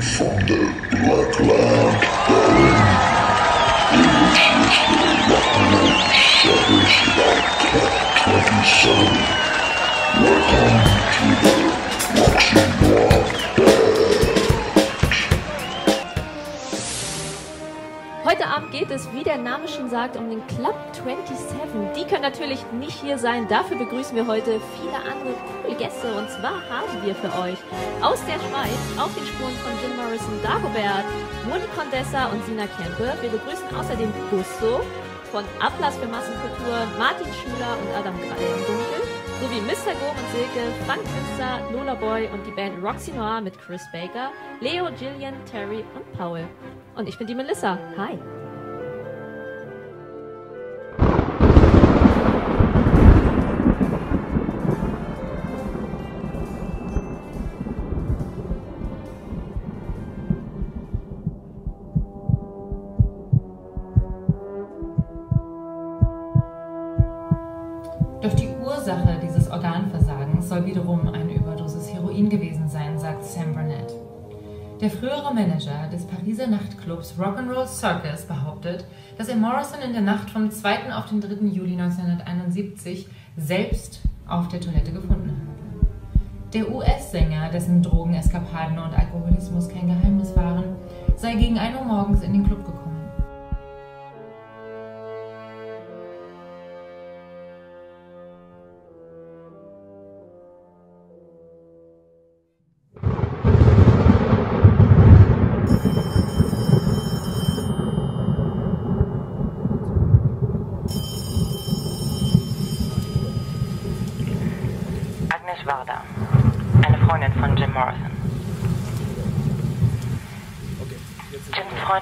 from the Black Land, darling. It is the Rock'n'Roll Service about Cat 27. Welcome to the Roxy Noir Abend geht es, wie der Name schon sagt, um den Club 27. Die können natürlich nicht hier sein. Dafür begrüßen wir heute viele andere coole Gäste. Und zwar haben wir für euch aus der Schweiz auf den Spuren von Jim Morrison, Dagobert, Moni Condessa und Sina Kempe. Wir begrüßen außerdem Gusto von Ablass für Massenkultur, Martin Schüler und Adam Dunkel sowie Mr. Go und Silke, Frank Münster, Lola Boy und die Band Roxy Noir mit Chris Baker, Leo, Gillian, Terry und Paul. Und ich bin die Melissa. Hi. Soll wiederum eine Überdosis Heroin gewesen sein, sagt Sam Burnett. Der frühere Manager des Pariser Nachtclubs Rock'n'Roll Circus behauptet, dass er Morrison in der Nacht vom 2. auf den 3. Juli 1971 selbst auf der Toilette gefunden habe. Der US-Sänger, dessen Drogeneskapaden und Alkoholismus kein Geheimnis waren, sei gegen 1 Uhr morgens in den Club gekommen.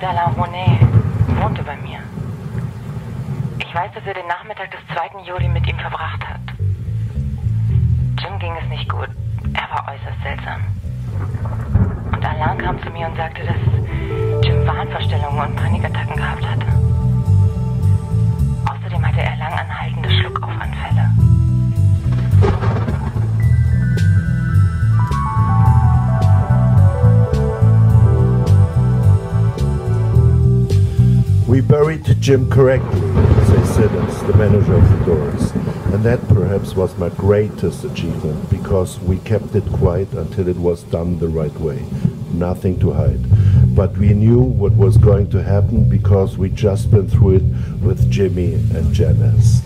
Alain Monet wohnte bei mir. Ich weiß, dass er den Nachmittag des 2. Juli mit Jim correctly, said, Siddons, the manager of the Doors. And that perhaps was my greatest achievement because we kept it quiet until it was done the right way. Nothing to hide. But we knew what was going to happen because we just been through it with Jimmy and Janice.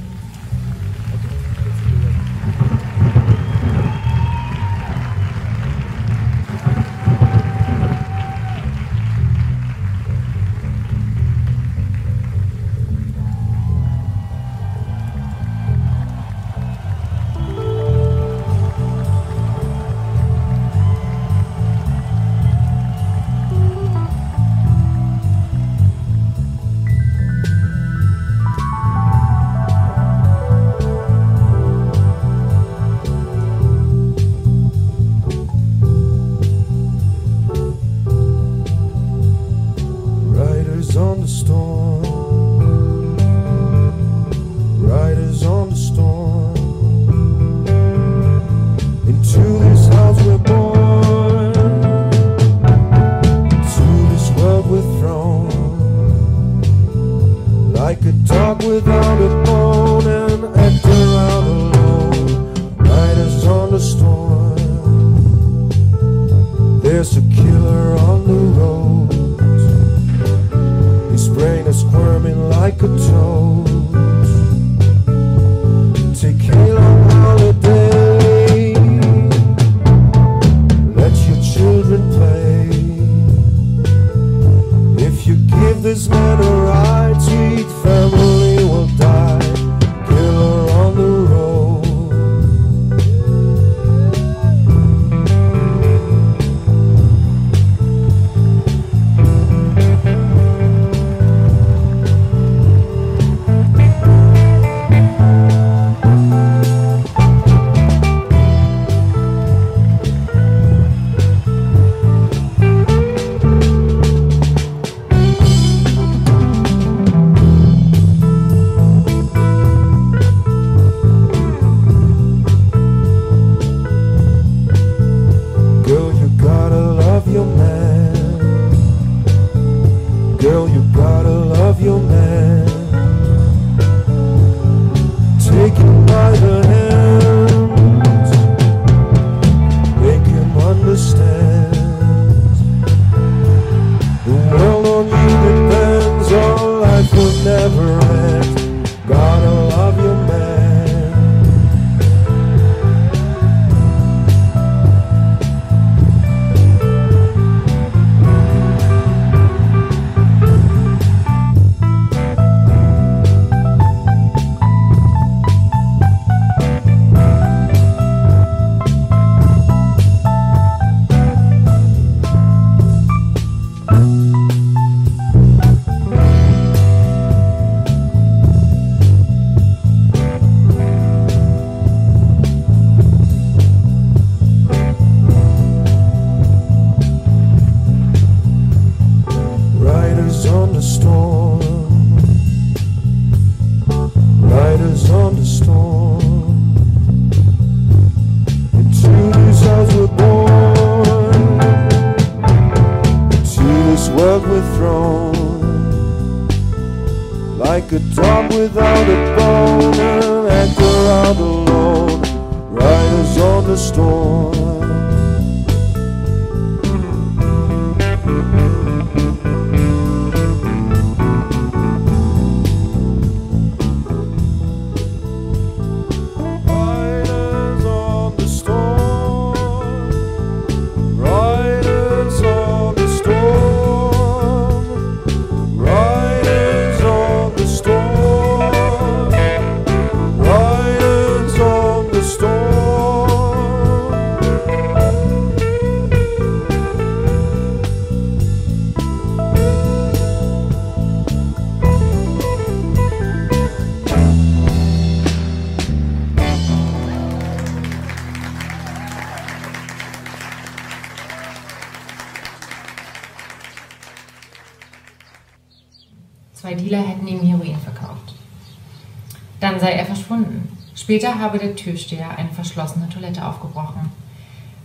Sei er verschwunden. Später habe der Türsteher eine verschlossene Toilette aufgebrochen.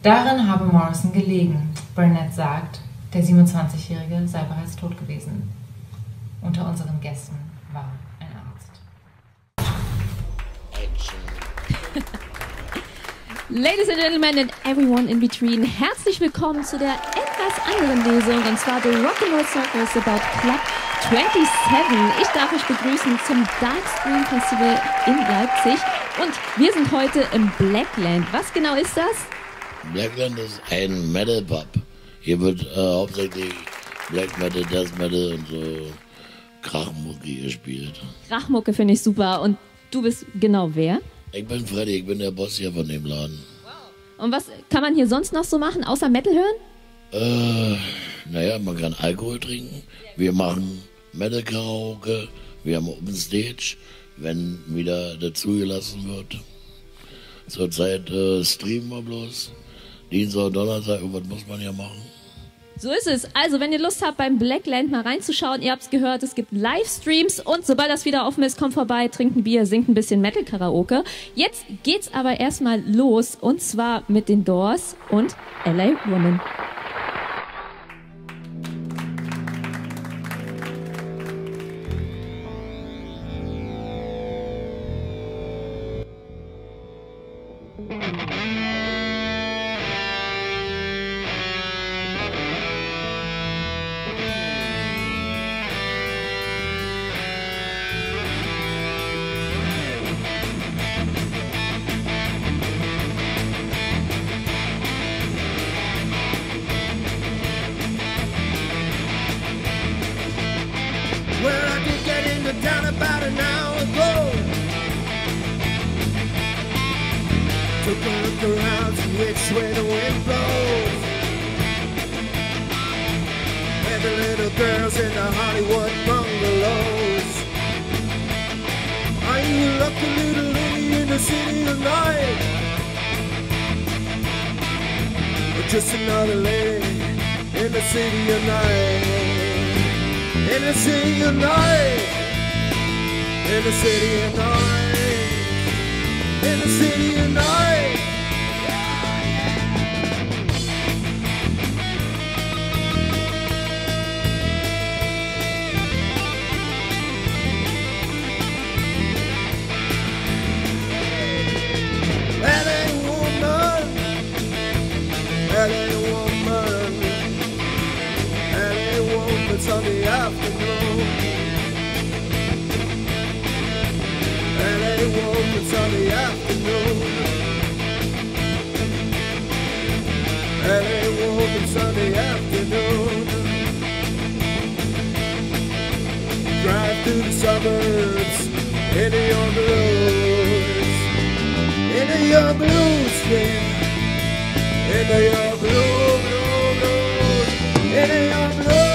Darin habe Morrison gelegen. Burnett sagt, der 27-Jährige sei bereits tot gewesen. Unter unseren Gästen war ein Arzt. Ladies and Gentlemen and everyone in between, herzlich willkommen zu der etwas anderen Lesung und zwar The Rock'n'Roll Circus about Club 27. Ich darf euch begrüßen zum Darkstream Festival in Leipzig und wir sind heute im Blackland. Was genau ist das? Blackland ist ein Metal Pub. Hier wird äh, hauptsächlich Black Metal, Death Metal und so Krachmucki gespielt. Rachmucke finde ich super und du bist genau wer? Ich bin Freddy, ich bin der Boss hier von dem Laden. Und was kann man hier sonst noch so machen, außer Metal hören? Äh, naja, man kann Alkohol trinken. Wir machen Metal Karaoke. Wir haben Open Stage, wenn wieder dazugelassen wird. Zurzeit äh, streamen wir bloß. Dienstag, Donnerstag, irgendwas muss man ja machen. So ist es. Also, wenn ihr Lust habt, beim Blackland mal reinzuschauen, ihr habt es gehört, es gibt Livestreams und sobald das wieder offen ist, kommt vorbei, trinkt ein Bier, singt ein bisschen Metal-Karaoke. Jetzt geht's aber erstmal los und zwar mit den Doors und LA Woman. In the city of night, in the city of night, in the city of night. LA woman Sunday afternoon. LA woman Sunday afternoon. LA woman Sunday afternoon. Drive through the suburbs in the young blues. In the young blues, yeah. In the blues, blues, blues. In the young.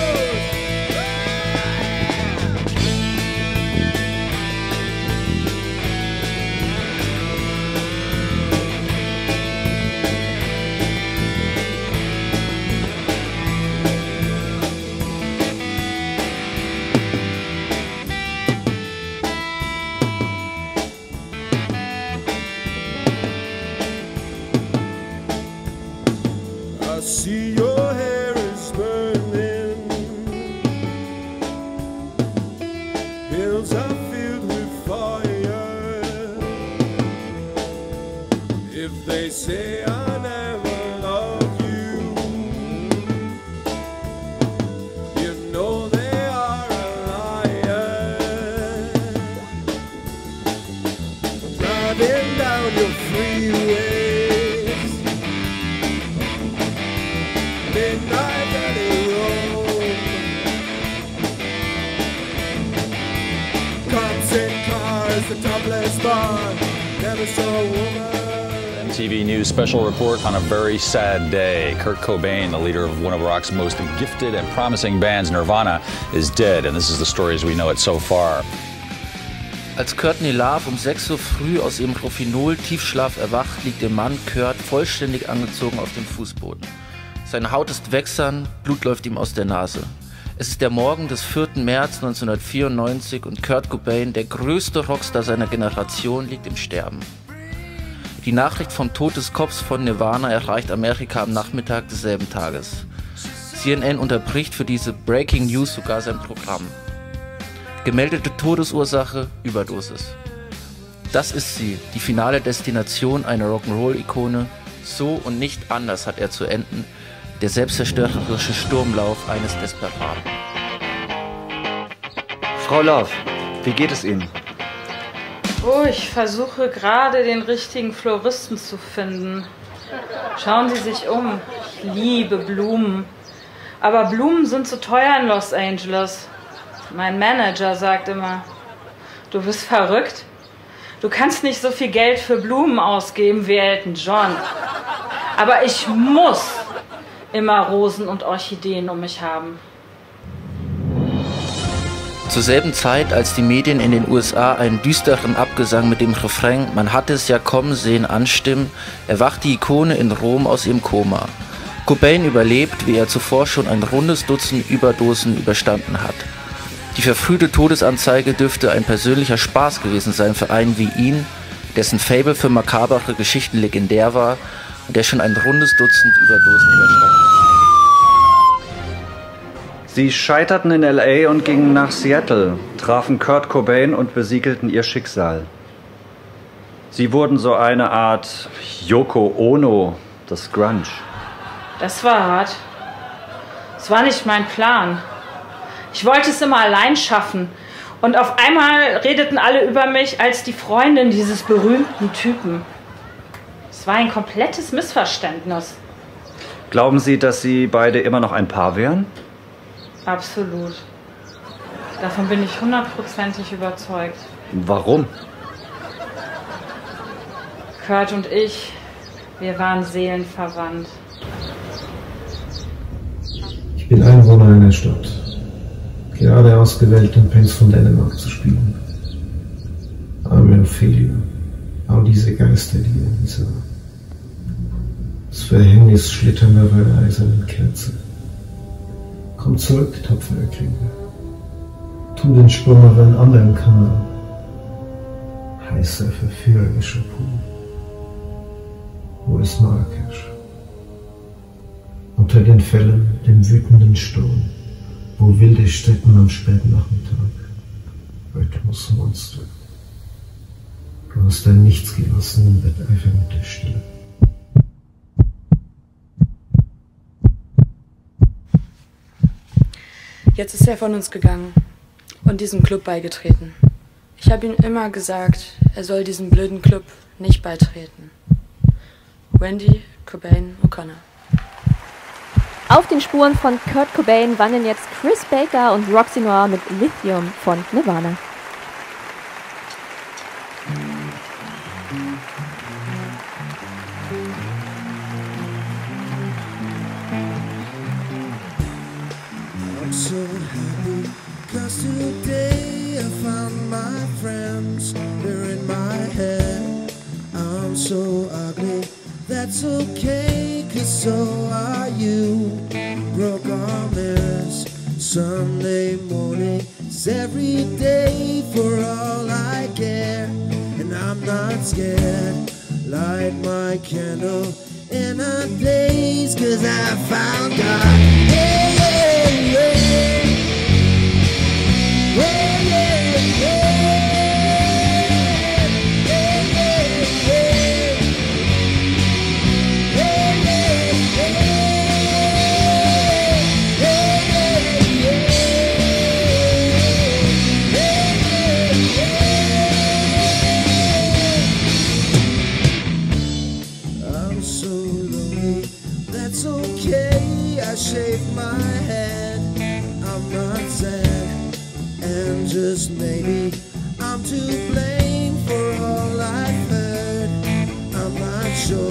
see your hair is burning. Hills are filled with fire. If they say report on a very sad day. Kurt Cobain, the leader of one of rock's most gifted and promising bands, Nirvana, is dead, and this is the story as we know it so far. Als Courtney Love um 6 Uhr früh aus ihrem Prophinol-Tiefschlaf erwacht, liegt ihr Mann Kurt vollständig angezogen auf dem Fußboden. Seine Haut ist wächsern, Blut läuft ihm aus der Nase. Es ist der Morgen des 4. März 1994 und Kurt Cobain, der größte Rockstar seiner Generation, liegt im Sterben. Die Nachricht vom Tod des Cops von Nirvana erreicht Amerika am Nachmittag desselben Tages. CNN unterbricht für diese Breaking News sogar sein Programm. Gemeldete Todesursache Überdosis. Das ist sie, die finale Destination einer Rock'n'Roll-Ikone. So und nicht anders hat er zu enden, der selbstzerstörerische Sturmlauf eines Desperaten. Frau Love, wie geht es Ihnen? Oh, ich versuche gerade den richtigen Floristen zu finden. Schauen Sie sich um. Ich liebe Blumen. Aber Blumen sind zu teuer in Los Angeles. Mein Manager sagt immer, du bist verrückt. Du kannst nicht so viel Geld für Blumen ausgeben wie Elton John. Aber ich muss immer Rosen und Orchideen um mich haben. Zur selben Zeit, als die Medien in den USA einen düsteren Abgesang mit dem Refrain Man hat es ja kommen sehen anstimmen, erwacht die Ikone in Rom aus ihrem Koma. Cobain überlebt, wie er zuvor schon ein rundes Dutzend Überdosen überstanden hat. Die verfrühte Todesanzeige dürfte ein persönlicher Spaß gewesen sein für einen wie ihn, dessen Fable für makabere Geschichten legendär war und der schon ein rundes Dutzend Überdosen überstanden hat. Sie scheiterten in LA und gingen nach Seattle, trafen Kurt Cobain und besiegelten ihr Schicksal. Sie wurden so eine Art Yoko Ono des Grunge. Das war hart. Es war nicht mein Plan. Ich wollte es immer allein schaffen. Und auf einmal redeten alle über mich als die Freundin dieses berühmten Typen. Es war ein komplettes Missverständnis. Glauben Sie, dass Sie beide immer noch ein Paar wären? Absolut. Davon bin ich hundertprozentig überzeugt. Warum? Kurt und ich, wir waren seelenverwandt. Ich bin Einwohner einer Stadt. Gerade ausgewählt, um Prinz von Dänemark zu spielen. Arme Ophelia. All diese Geister, die in dieser das Verhängnis schlitterndere eisernen Kerze. Komm zurück, tapfere Krieger. Tu den Sprung auf einen anderen Kanal. Heißer, verführerischer Pool. Wo ist Marrakesch? Unter den Fällen, dem wütenden Sturm, wo wilde Städten am Spätnachmittag. Rhythmusmonster. Du hast dein Nichts gelassen im Wetteifer mit der Stille. Jetzt ist er von uns gegangen und diesem Club beigetreten. Ich habe ihm immer gesagt, er soll diesem blöden Club nicht beitreten. Wendy Cobain O'Connor. Auf den Spuren von Kurt Cobain wandern jetzt Chris Baker und Roxy Noir mit Lithium von Nirvana. So are you. Broke mirrors. Sunday morning is every day for all I care. And I'm not scared. Light my candle just maybe I'm to blame for all I've heard. I'm not sure.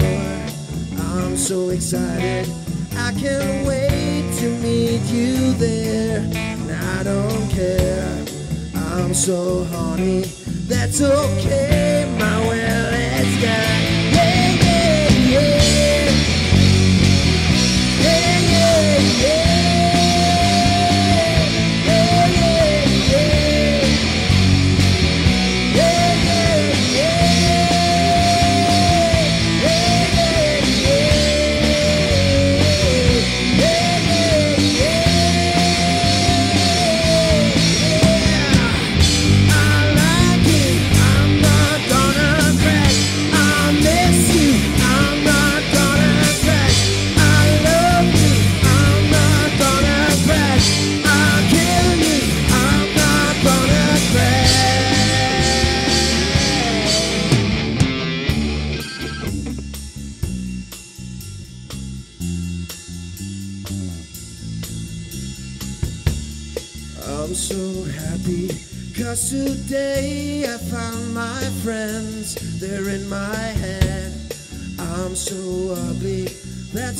I'm so excited. I can't wait to meet you there. And I don't care. I'm so horny. That's okay, my well, let's go.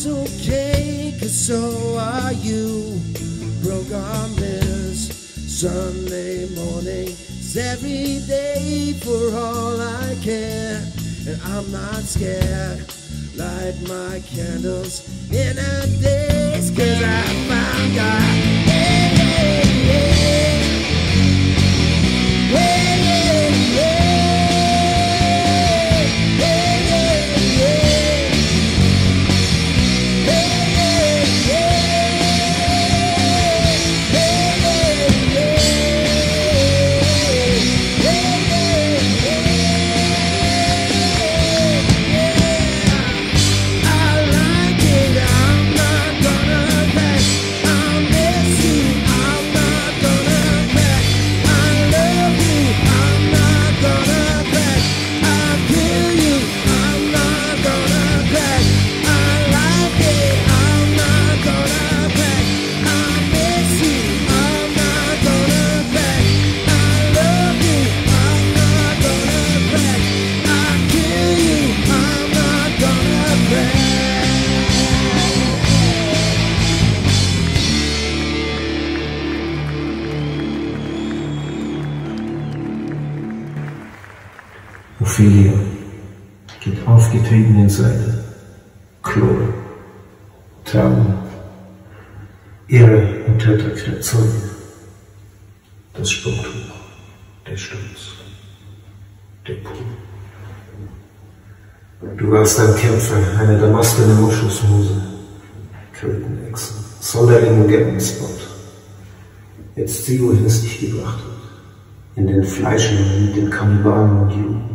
That's okay cause so are you. Broke on this Sunday morning, it's every day for all I care. And I'm not scared, light my candles in a daze cause I found God. Yeah, yeah, yeah. Yeah, yeah, yeah. Ophelia geht aufgetreten in Seite. Chloe, Tauben, ihre und Töter Zeugen. Das Sprungtuch, der Sturz, der Pool. Du warst ein Kämpfer, eine damastene Moschusmuse, Krötenechse, Sonderling im Gettenspot. Jetzt sieh, wohin es dich gebracht hat. In den Fleischungen mit den Kannibalen und Juden.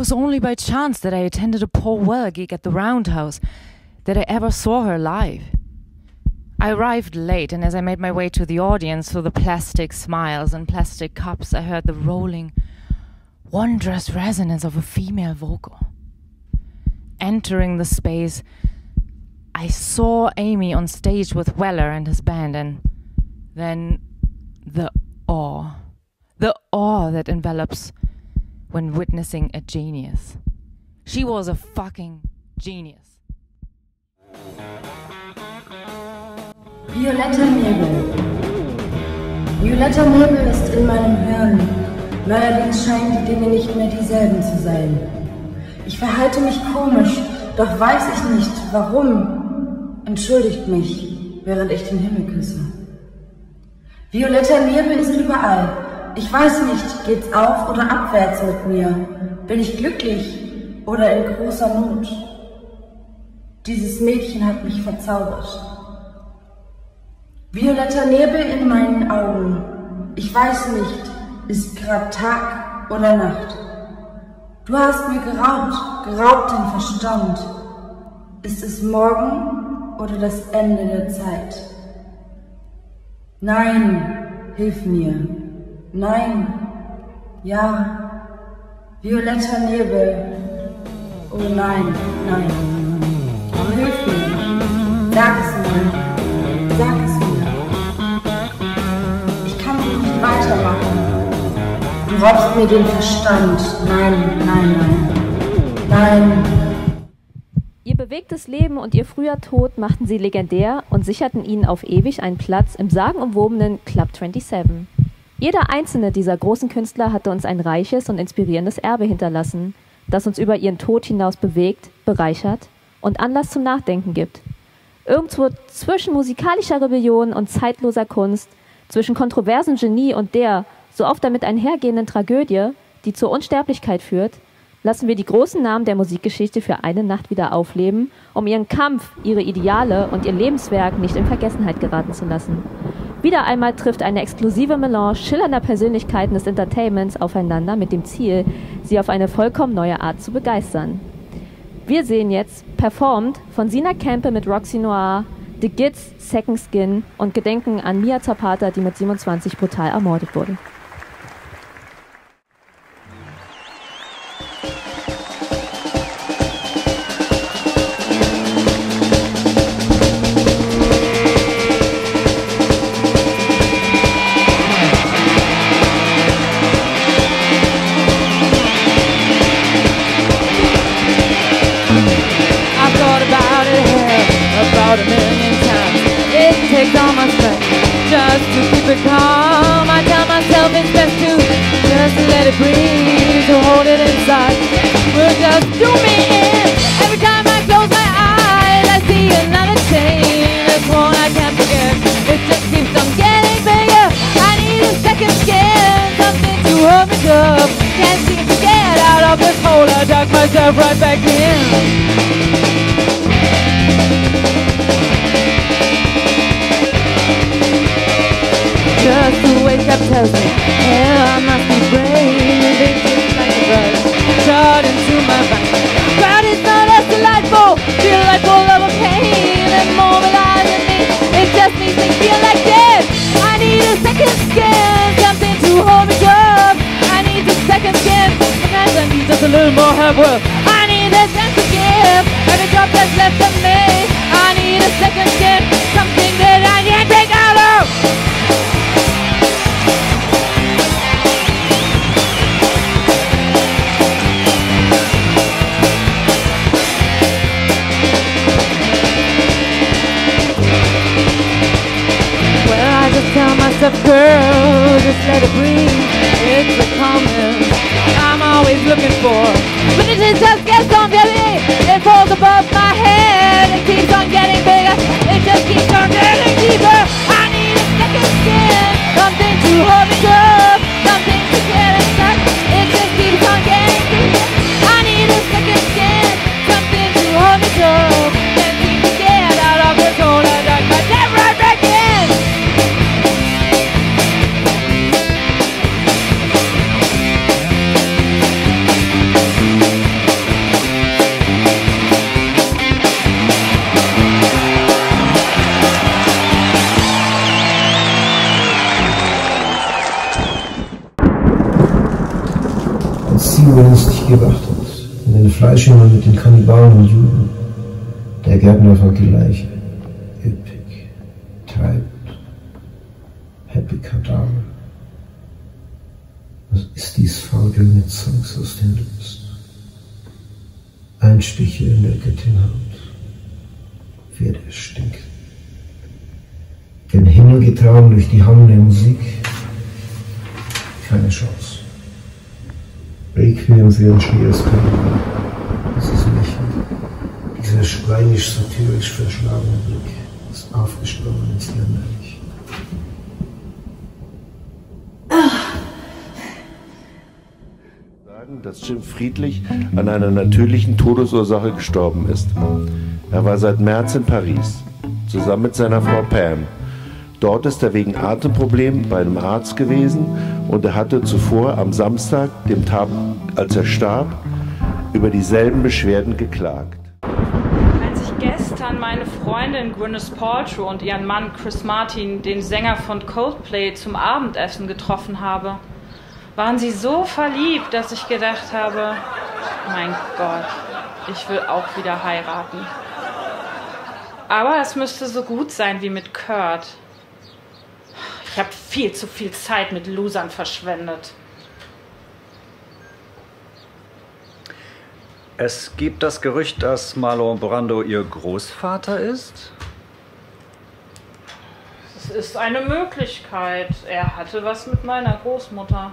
Was only by chance that I attended a Paul Weller gig at the Roundhouse that I ever saw her live. I arrived late, and as I made my way to the audience through the plastic smiles and plastic cups, I heard the rolling, wondrous resonance of a female vocal. Entering the space, I saw Amy on stage with Weller and his band, and then the awe. The awe that envelops when witnessing a genius. She was a fucking genius. Violetter Nebel. Violetter Nebel ist in meinem Hirn. Neuerdings scheinen die Dinge nicht mehr dieselben zu sein. Ich verhalte mich komisch, doch weiß ich nicht, warum. Entschuldigt mich, während ich den Himmel küsse. Violetter Nebel ist überall. Ich weiß nicht, geht's auf oder abwärts mit mir? Bin ich glücklich oder in großer Not? Dieses Mädchen hat mich verzaubert. Violetter Nebel in meinen Augen. Ich weiß nicht, ist grad Tag oder Nacht. Du hast mir geraubt, geraubt den Verstand. Ist es morgen oder das Ende der Zeit? Nein, hilf mir. Nein, ja, violetter Nebel. Oh nein, nein. Oh, hilf mir. Sag es mir. Sag es mir. Ich kann so nicht weitermachen. Du raubst mir den Verstand. Nein, nein, nein. Nein. Ihr bewegtes Leben und ihr früher Tod machten sie legendär und sicherten ihnen auf ewig einen Platz im sagenumwobenen Club 27. Jeder einzelne dieser großen Künstler hatte uns ein reiches und inspirierendes Erbe hinterlassen, das uns über ihren Tod hinaus bewegt, bereichert und Anlass zum Nachdenken gibt. Irgendwo zwischen musikalischer Rebellion und zeitloser Kunst, zwischen kontroversem Genie und der so oft damit einhergehenden Tragödie, die zur Unsterblichkeit führt, lassen wir die großen Namen der Musikgeschichte für eine Nacht wieder aufleben, um ihren Kampf, ihre Ideale und ihr Lebenswerk nicht in Vergessenheit geraten zu lassen. Wieder einmal trifft eine exklusive Melange schillernder Persönlichkeiten des Entertainments aufeinander mit dem Ziel, sie auf eine vollkommen neue Art zu begeistern. Wir sehen jetzt, performt von Sina Kempe mit Roxy Noir, The Gids, Second Skin und Gedenken an Mia Zapata, die mit 27 brutal ermordet wurde. Ist dies faulgelne Zeugs aus dem Lust? Einstiche in der Göttinhaut. Wird er stinken. Gen Himmel getragen durch die Hammer der Musik. Keine Chance. Requiem für ein schweres Kapitel. Dieses Lächeln. Dieser schweinisch-satirisch verschlagene Blick. Das aufgesprungen ist lämmerlich. Dass Jim friedlich an einer natürlichen Todesursache gestorben ist. Er war seit März in Paris, zusammen mit seiner Frau Pam. Dort ist er wegen Atemproblemen bei einem Arzt gewesen und er hatte zuvor am Samstag, dem Tag, als er starb, über dieselben Beschwerden geklagt. Als ich gestern meine Freundin Gwyneth Paltrow und ihren Mann Chris Martin, den Sänger von Coldplay, zum Abendessen getroffen habe, waren sie so verliebt, dass ich gedacht habe, mein Gott, ich will auch wieder heiraten. Aber es müsste so gut sein wie mit Kurt. Ich habe viel zu viel Zeit mit Losern verschwendet. Es gibt das Gerücht, dass Marlon Brando ihr Großvater ist. Es ist eine Möglichkeit. Er hatte was mit meiner Großmutter.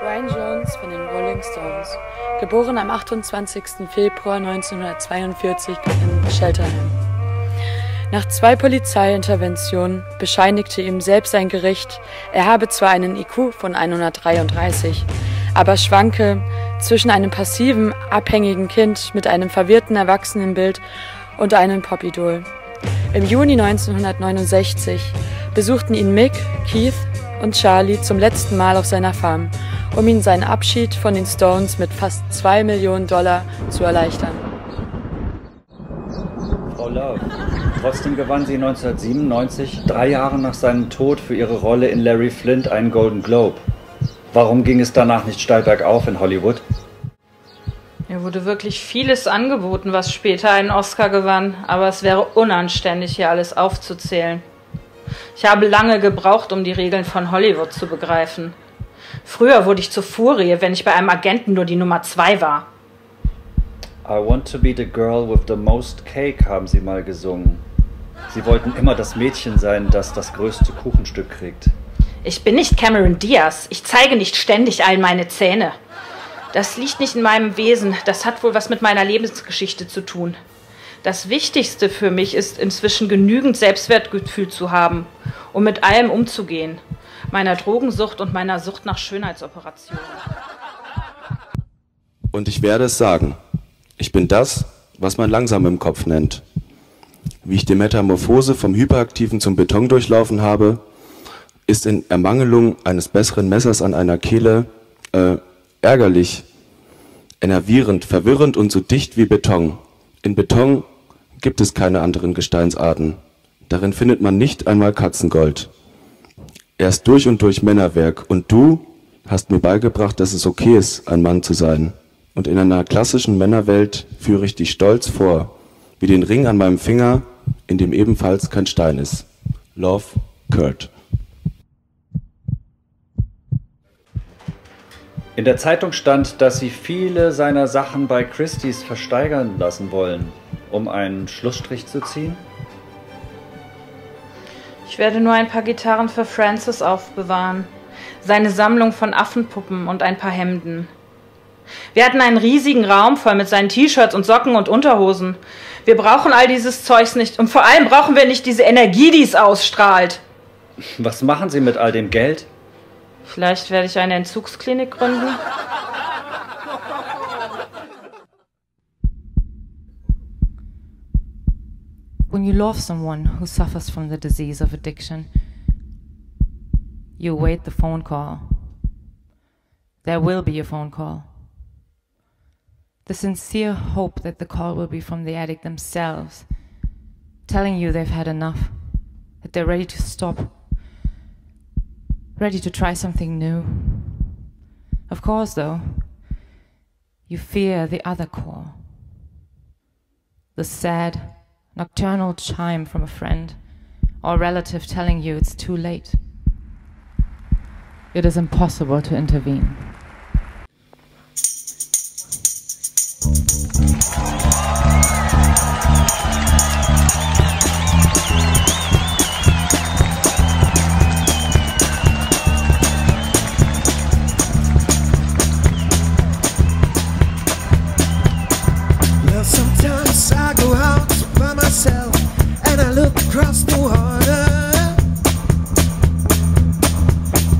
Brian Jones von den Rolling Stones, geboren am 28. Februar 1942 in Shelterham. Nach zwei Polizeiinterventionen bescheinigte ihm selbst ein Gericht, er habe zwar einen IQ von 133, aber schwanke zwischen einem passiven, abhängigen Kind mit einem verwirrten Erwachsenenbild und einem Popidol. Im Juni 1969 besuchten ihn Mick, Keith und Charlie zum letzten Mal auf seiner Farm, um ihm seinen Abschied von den Stones mit fast 2 Millionen Dollar zu erleichtern. Frau Love. Trotzdem gewann sie 1997, drei Jahre nach seinem Tod, für ihre Rolle in Larry Flint einen Golden Globe. Warum ging es danach nicht steil bergauf in Hollywood? Mir wurde wirklich vieles angeboten, was später einen Oscar gewann, aber es wäre unanständig, hier alles aufzuzählen. Ich habe lange gebraucht, um die Regeln von Hollywood zu begreifen. Früher wurde ich zur Furie, wenn ich bei einem Agenten nur die Nummer zwei war. I want to be the girl with the most cake, haben sie mal gesungen. Sie wollten immer das Mädchen sein, das das größte Kuchenstück kriegt. Ich bin nicht Cameron Diaz. Ich zeige nicht ständig all meine Zähne. Das liegt nicht in meinem Wesen. Das hat wohl was mit meiner Lebensgeschichte zu tun. Das Wichtigste für mich ist inzwischen genügend Selbstwertgefühl zu haben, um mit allem umzugehen. Meiner Drogensucht und meiner Sucht nach Schönheitsoperationen. Und ich werde es sagen. Ich bin das, was man langsam im Kopf nennt. Wie ich die Metamorphose vom Hyperaktiven zum Beton durchlaufen habe, ist in Ermangelung eines besseren Messers an einer Kehle äh, ärgerlich, enervierend, verwirrend und so dicht wie Beton. In Beton gibt es keine anderen Gesteinsarten. Darin findet man nicht einmal Katzengold. Er ist durch und durch Männerwerk und du hast mir beigebracht, dass es okay ist, ein Mann zu sein. Und in einer klassischen Männerwelt führe ich dich stolz vor, wie den Ring an meinem Finger, in dem ebenfalls kein Stein ist. Love, Kurt. In der Zeitung stand, dass sie viele seiner Sachen bei Christie's versteigern lassen wollen, um einen Schlussstrich zu ziehen. Ich werde nur ein paar Gitarren für Francis aufbewahren, seine Sammlung von Affenpuppen und ein paar Hemden. Wir hatten einen riesigen Raum voll mit seinen T-Shirts und Socken und Unterhosen. Wir brauchen all dieses Zeugs nicht und vor allem brauchen wir nicht diese Energie, die es ausstrahlt. Was machen Sie mit all dem Geld? Vielleicht werde ich eine Entzugsklinik gründen. When you love someone who suffers from the disease of addiction, you await the phone call. There will be a phone call. The sincere hope that the call will be from the addict themselves, telling you they've had enough, that they're ready to stop. Ready to try something new. Of course, though, you fear the other call. The sad, nocturnal chime from a friend or relative telling you it's too late. It is impossible to intervene. Across the water.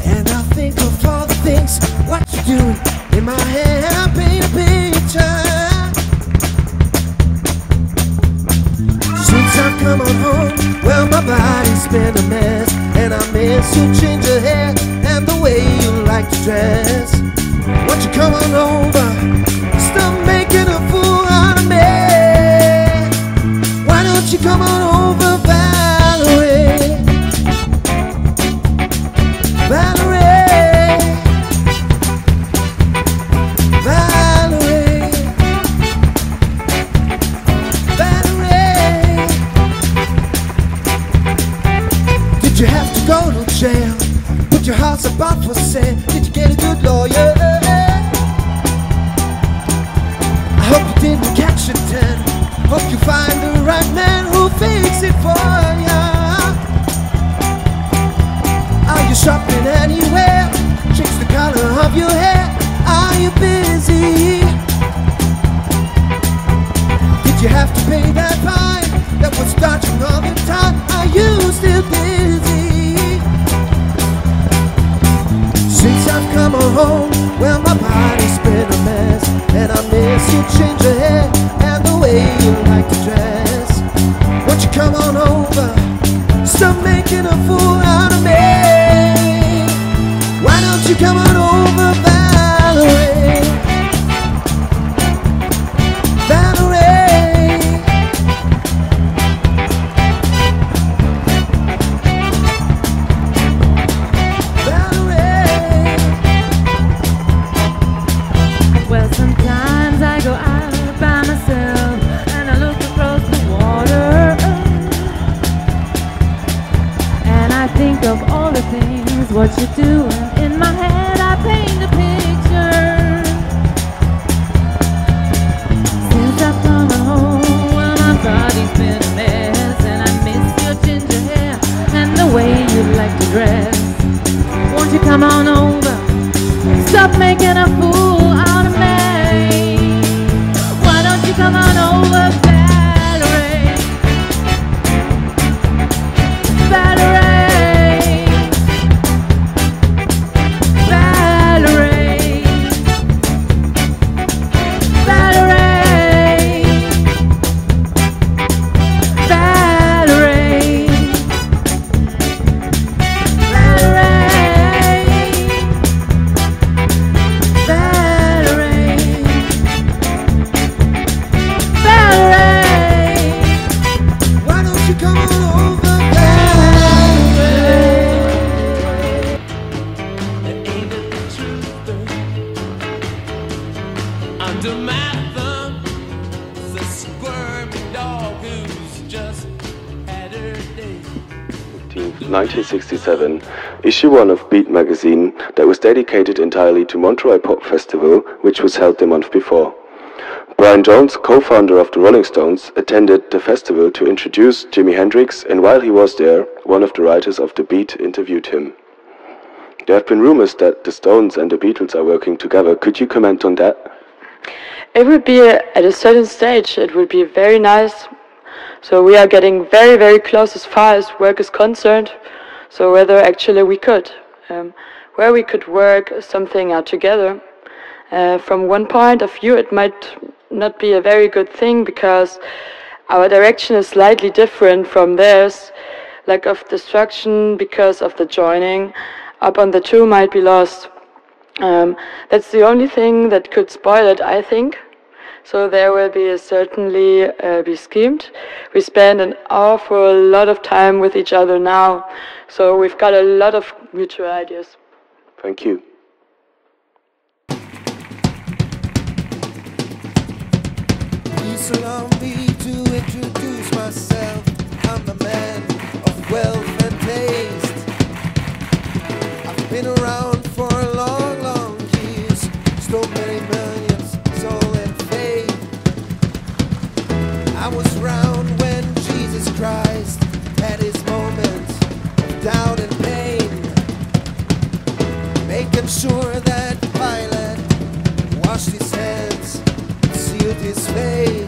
And I think of all the things, what you doing in my head. I paint a picture. Since I've come on home, well, my body's been a mess. And I miss you change your hair and the way you like to dress. Won't you come on over? Stop making a fool out of me. Why don't you come on you coming over 1967, issue 1 of Beat magazine that was dedicated entirely to Monterey Pop Festival, which was held the month before. Brian Jones, co-founder of the Rolling Stones, attended the festival to introduce Jimi Hendrix, and while he was there, one of the writers of The Beat interviewed him. There have been rumors that the Stones and the Beatles are working together. Could you comment on that? It would be a, at a certain stage, it would be very nice. So we are getting very, very close as far as work is concerned. So whether actually we could, um, where we could work something out together. Uh, from one point of view, it might not be a very good thing because our direction is slightly different from theirs. Lack of destruction because of the joining. Up on the two might be lost. Um, that's the only thing that could spoil it, I think. So there will be certainly uh, be schemed. We spend an awful lot of time with each other now, so we've got a lot of mutual ideas. Thank you. Please allow me to introduce myself. I'm man of wealth and taste. I've been around. display.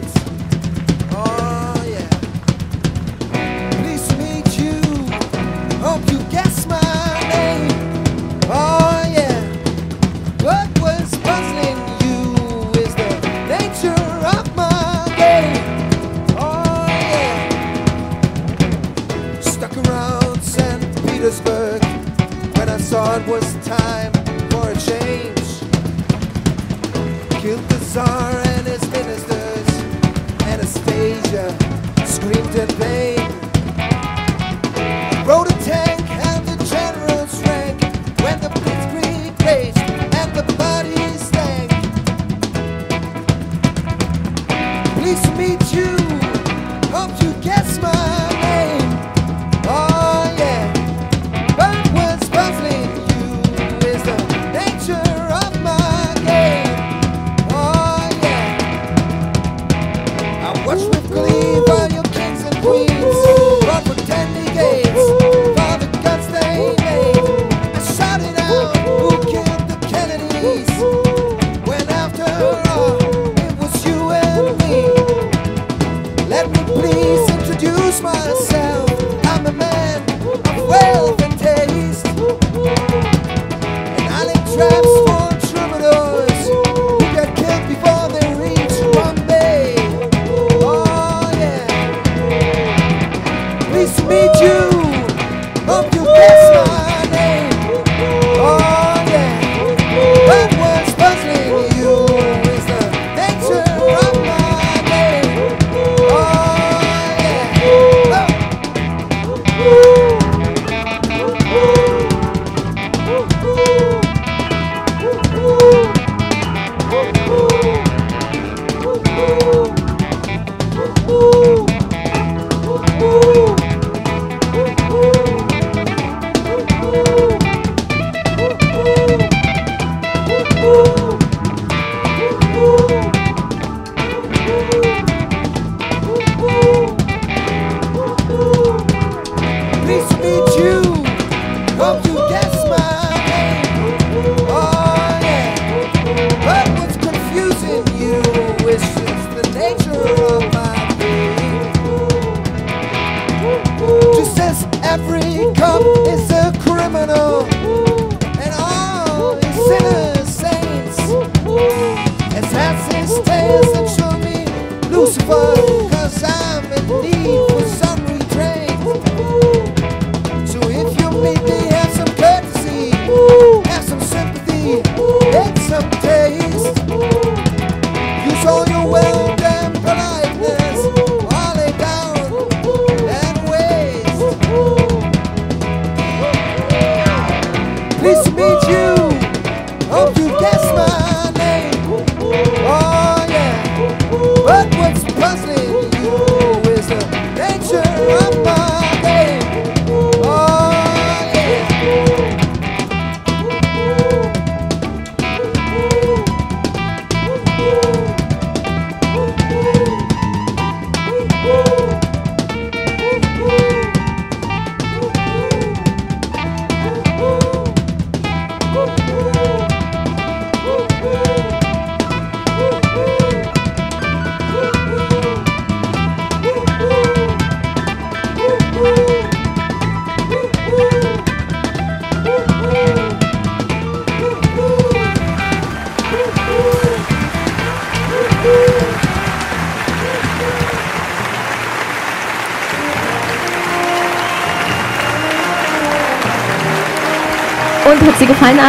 gefallen,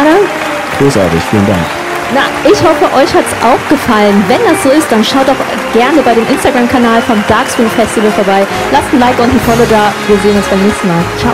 Großartig, vielen Dank. Na, ich hoffe, euch hat es auch gefallen. Wenn das so ist, dann schaut doch gerne bei dem Instagram-Kanal vom Darkscreen Festival vorbei. Lasst ein Like und ein Follow da. Wir sehen uns beim nächsten Mal. Ciao.